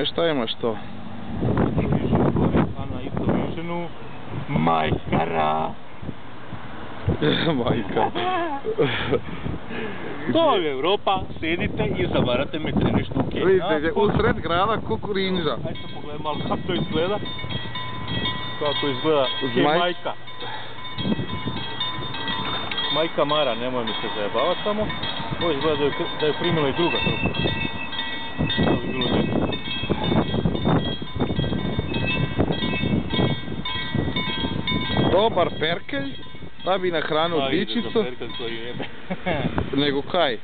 E, Šta imaš to? A na isto višenu majkara. Majka. To je Europa, sedite i zavarate me tri štuke. Vidite, u sred grada kukurinža. Ajde se pogledaj malo kako to izgleda. Kako izgleda majka. Majka Mara, nemoj mi se zajebavati samo. Ovo izgleda da je, da je primila i druga trupa. Dobar perkelj, da bi koji jebe. nego kaj?